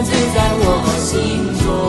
醉在我心中。